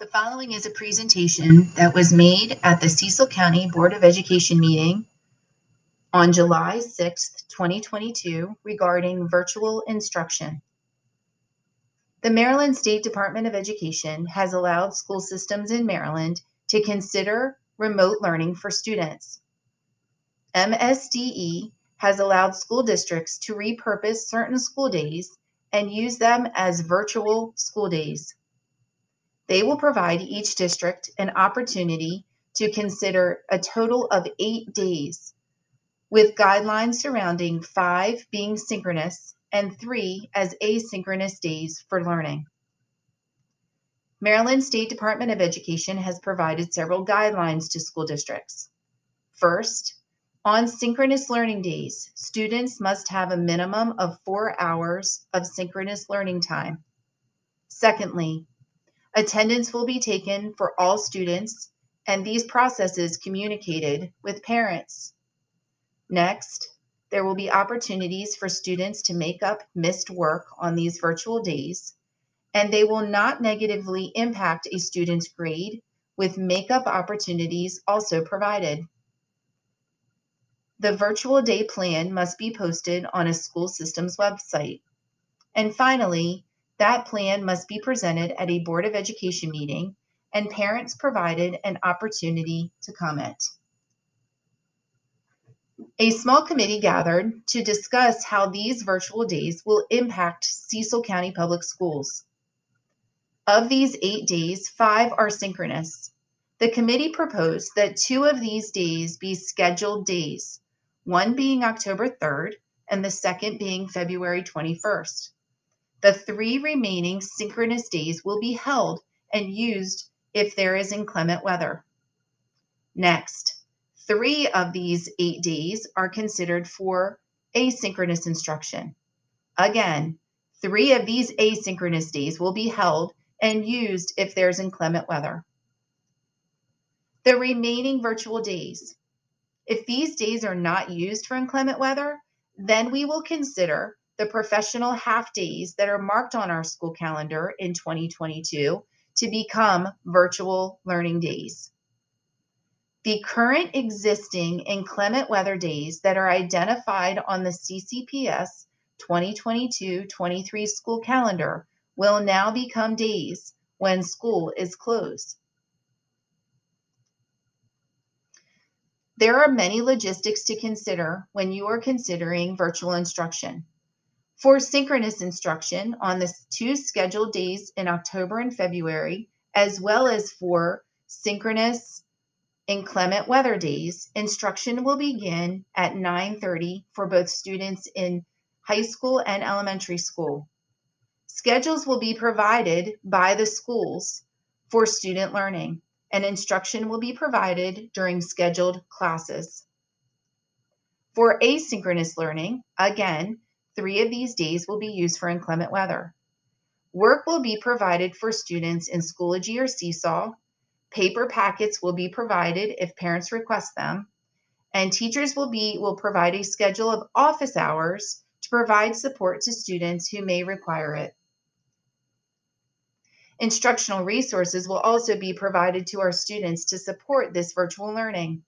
The following is a presentation that was made at the Cecil County Board of Education meeting on July 6th, 2022 regarding virtual instruction. The Maryland State Department of Education has allowed school systems in Maryland to consider remote learning for students. MSDE has allowed school districts to repurpose certain school days and use them as virtual school days. They will provide each district an opportunity to consider a total of eight days, with guidelines surrounding five being synchronous and three as asynchronous days for learning. Maryland State Department of Education has provided several guidelines to school districts. First, on synchronous learning days, students must have a minimum of four hours of synchronous learning time. Secondly, Attendance will be taken for all students and these processes communicated with parents. Next, there will be opportunities for students to make up missed work on these virtual days, and they will not negatively impact a student's grade with makeup opportunities also provided. The virtual day plan must be posted on a school system's website. And finally, that plan must be presented at a Board of Education meeting and parents provided an opportunity to comment. A small committee gathered to discuss how these virtual days will impact Cecil County Public Schools. Of these eight days, five are synchronous. The committee proposed that two of these days be scheduled days, one being October 3rd and the second being February 21st. The three remaining synchronous days will be held and used if there is inclement weather. Next, three of these eight days are considered for asynchronous instruction. Again, three of these asynchronous days will be held and used if there's inclement weather. The remaining virtual days. If these days are not used for inclement weather, then we will consider the professional half days that are marked on our school calendar in 2022 to become virtual learning days. The current existing inclement weather days that are identified on the CCPS 2022-23 school calendar will now become days when school is closed. There are many logistics to consider when you are considering virtual instruction. For synchronous instruction on the two scheduled days in October and February, as well as for synchronous inclement weather days, instruction will begin at 9:30 for both students in high school and elementary school. Schedules will be provided by the schools for student learning, and instruction will be provided during scheduled classes. For asynchronous learning, again, Three of these days will be used for inclement weather. Work will be provided for students in Schoology or Seesaw. Paper packets will be provided if parents request them. And teachers will be will provide a schedule of office hours to provide support to students who may require it. Instructional resources will also be provided to our students to support this virtual learning.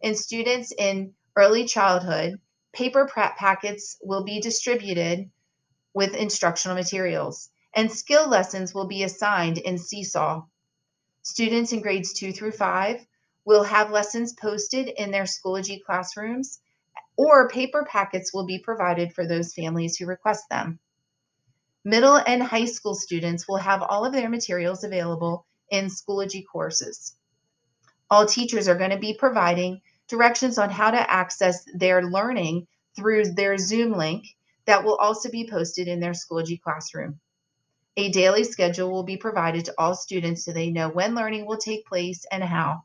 In students in early childhood, paper prep packets will be distributed with instructional materials, and skill lessons will be assigned in Seesaw. Students in grades 2 through 5 will have lessons posted in their Schoology classrooms, or paper packets will be provided for those families who request them. Middle and high school students will have all of their materials available in Schoology courses. All teachers are going to be providing directions on how to access their learning through their Zoom link that will also be posted in their Schoology classroom. A daily schedule will be provided to all students so they know when learning will take place and how.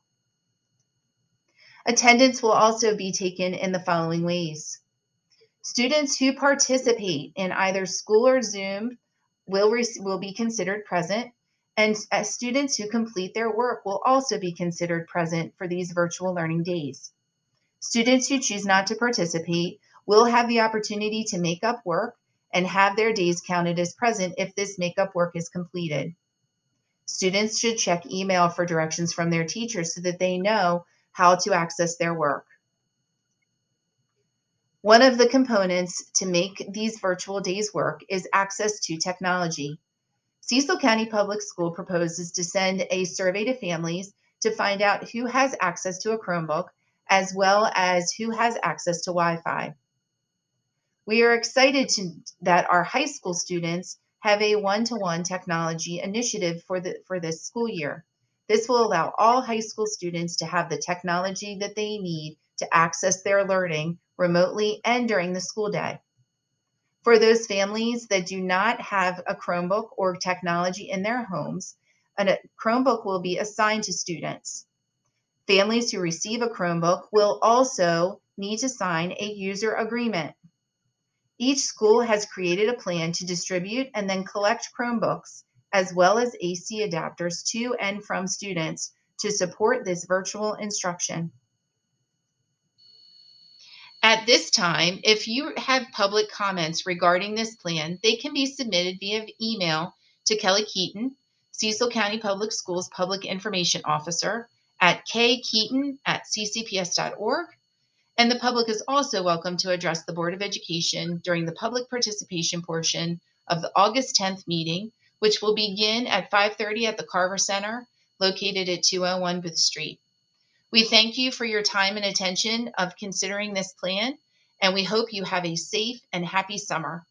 Attendance will also be taken in the following ways. Students who participate in either school or Zoom will, will be considered present, and students who complete their work will also be considered present for these virtual learning days. Students who choose not to participate will have the opportunity to make up work and have their days counted as present if this makeup work is completed. Students should check email for directions from their teachers so that they know how to access their work. One of the components to make these virtual days work is access to technology. Cecil County Public School proposes to send a survey to families to find out who has access to a Chromebook as well as who has access to Wi Fi. We are excited to, that our high school students have a one to one technology initiative for, the, for this school year. This will allow all high school students to have the technology that they need to access their learning remotely and during the school day. For those families that do not have a Chromebook or technology in their homes, a Chromebook will be assigned to students. Families who receive a Chromebook will also need to sign a user agreement. Each school has created a plan to distribute and then collect Chromebooks as well as AC adapters to and from students to support this virtual instruction. At this time, if you have public comments regarding this plan, they can be submitted via email to Kelly Keaton, Cecil County Public Schools Public Information Officer at kkeaton at ccps.org. And the public is also welcome to address the Board of Education during the public participation portion of the August 10th meeting, which will begin at 5:30 at the Carver Center, located at 201 Booth Street. We thank you for your time and attention of considering this plan, and we hope you have a safe and happy summer.